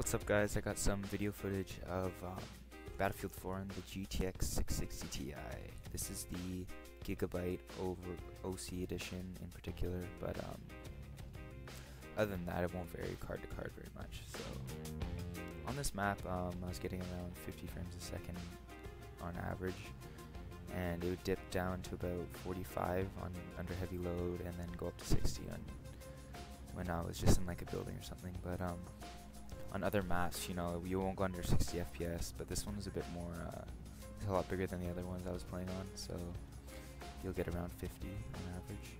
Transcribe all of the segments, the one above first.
What's up guys, I got some video footage of um, Battlefield 4 on the GTX 660 Ti. This is the Gigabyte over OC edition in particular, but um, other than that it won't vary card to card very much. So on this map um, I was getting around 50 frames a second on average and it would dip down to about 45 on under heavy load and then go up to 60 on when I was just in like a building or something. But um, on other maps, you know, you won't go under 60 FPS, but this one was a bit more, uh, a lot bigger than the other ones I was playing on, so you'll get around 50 on average.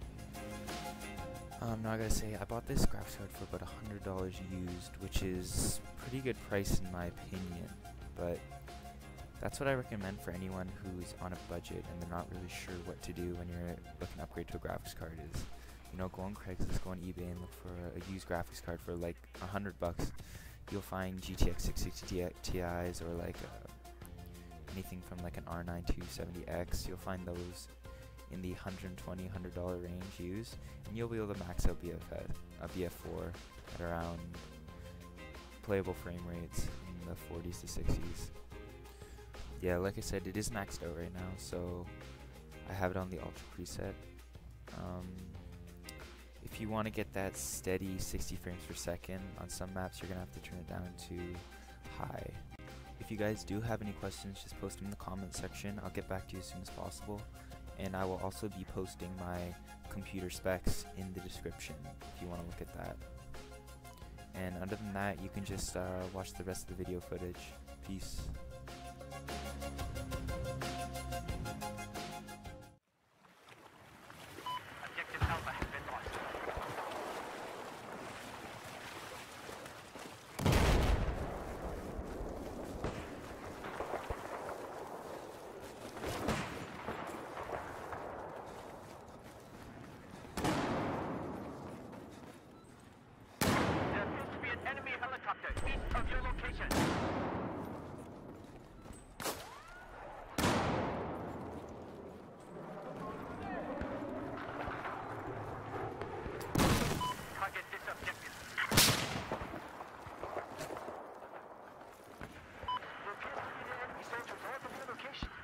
Um, now I gotta say, I bought this graphics card for about $100 used, which is pretty good price in my opinion, but that's what I recommend for anyone who's on a budget and they're not really sure what to do when you're looking to upgrade to a graphics card is, you know, go on Craigslist, go on eBay and look for a used graphics card for like a hundred bucks you'll find GTX 660 Ti's or like uh, anything from like an R9 270X. You'll find those in the 120 $100 range used, and you'll be able to max out BFF, a BF4 at around playable frame rates in the 40s to 60s. Yeah, like I said, it is maxed out right now, so I have it on the Ultra preset. If you want to get that steady 60 frames per second on some maps you're gonna have to turn it down to high. If you guys do have any questions just post them in the comment section. I'll get back to you as soon as possible. And I will also be posting my computer specs in the description if you want to look at that. And other than that you can just uh, watch the rest of the video footage. Peace location.